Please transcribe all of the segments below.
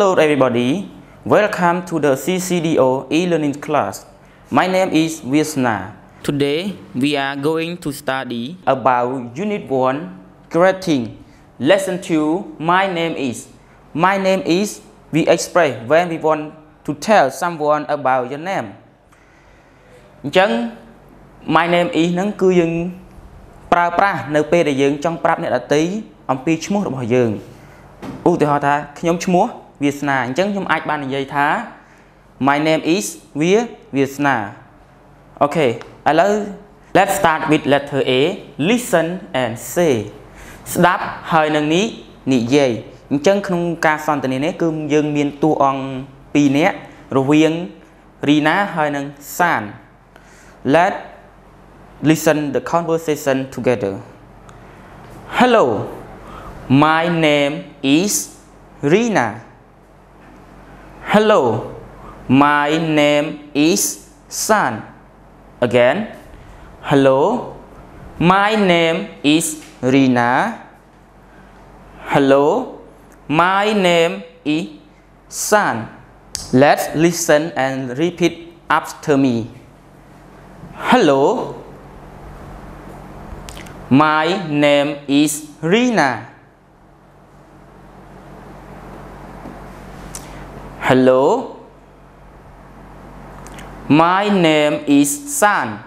Hello everybody, welcome to the CCDO e-learning class. My name is Viesna. Today we are going to study about Unit 1 Greeting. Lesson 2 My name is. My name is we express when we want to tell someone about your name អញ្ចឹង my name is ហ្នឹងគឺយើងប្រើប្រាស់នៅពេលដែលយើងចង់ប្រាប់អ្នកដទៃអំពីឈ្មោះរបស់យើងឧទាហរណ៍ថាខ្ញុំឈ្មោះ វាសនាអញ្ចឹងខ្ញុំអាចបាននិយាយថា my name is វាវាសនាអូខេឥឡូវ let's start with letter A listen and say ស្ដាប់ហើយនឹងនេះនិយាយអញ្ចឹងក្នុងការសន្ទនានេះគឺយើងមានតួអង្គ2នាក់រវាងរីណាហើយនឹងសាន let listen the conversation together hello my name is Rina hello my name is San again hello my name is Rina. Hello my name is San let's listen and repeat after me. Hello my name is Rina hello? My name is San.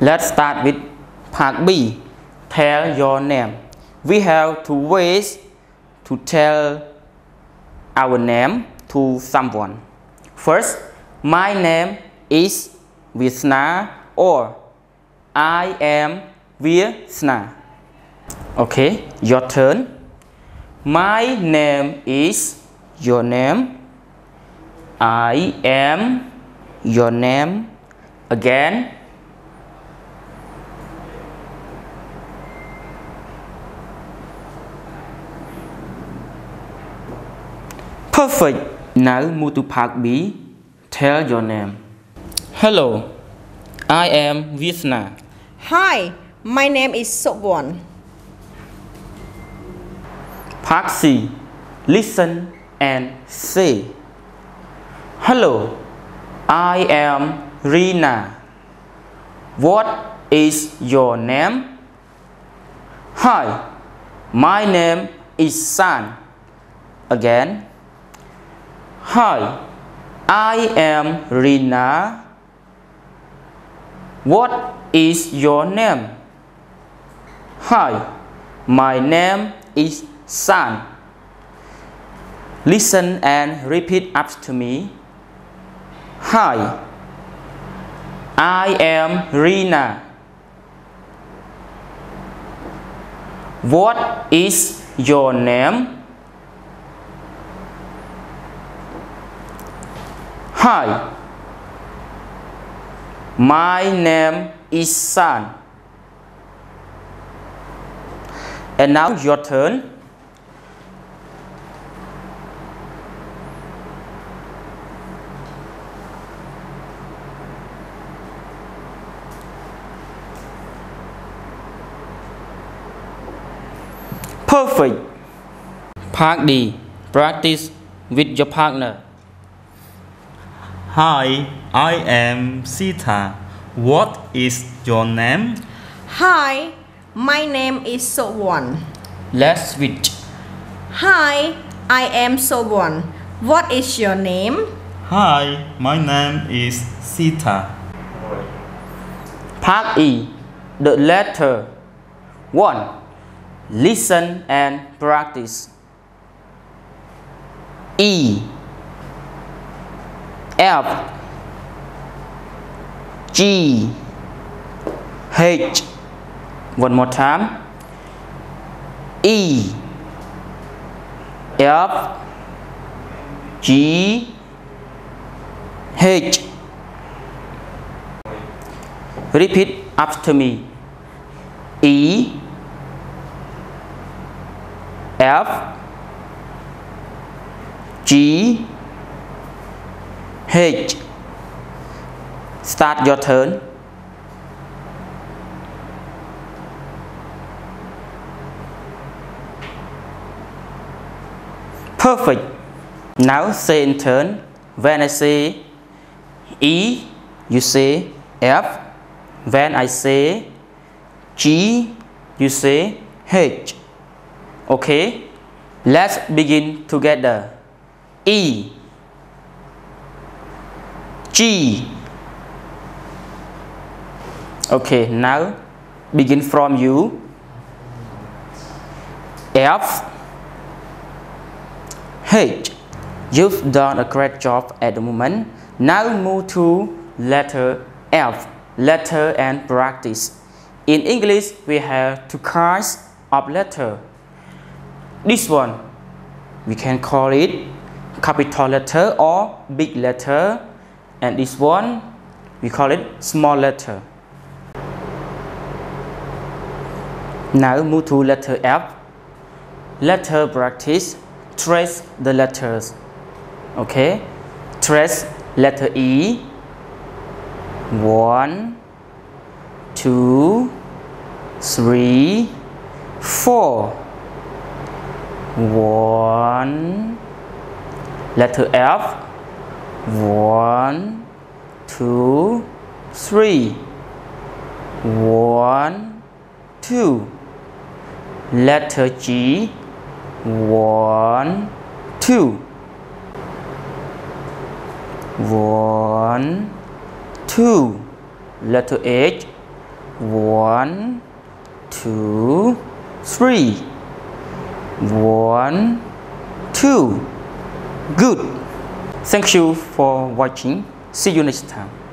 Let's start with part B. Tell your name. We have two ways to tell our name to someone. First my name is Visna or I am Visna. Okay your turn my name is your name. I am your name. Again. Perfect. Now move to part B. Tell your name. Hello. I am Visna. Hi, my name is Sopwon. Part C. Listen and say. Hello, I am Rina. What is your name? Hi, my name is San. Again. Hi, I am Rina. What is your name? Hi, my name is San. Listen and repeat after me. Hi, I am Rina. What is your name? Hi, my name is San. And now your turn. Perfect. Part D. Practice with your partner. Hi, I am Sita. What is your name? Hi, my name is Sopwon. Let's switch. Hi, I am Sopwon. What is your name? Hi, my name is Sita. Part E. The letter 1. Listen and practice. E. F. G. H. One more time. E. F. G. H. Repeat after me. E F G H Start your turn. Perfect. Now say in turn. When I say E, you say F. When I say G, you say H. Okay? Let's begin together. E G Okay, now begin from you. F H You've done a great job at the moment. Now move to letter F, letter and practice. In English, we have two kinds of letter. This one, we can call it capital letter or big letter. And this one, we call it small letter. Now move to letter F. Letter practice. Trace the letters. Okay. Trace letter E. One, two, three, four. One. Letter F. One, two, three. One, two letter G one two one two letter H one two three one two. Good. Thank you for watching. See you next time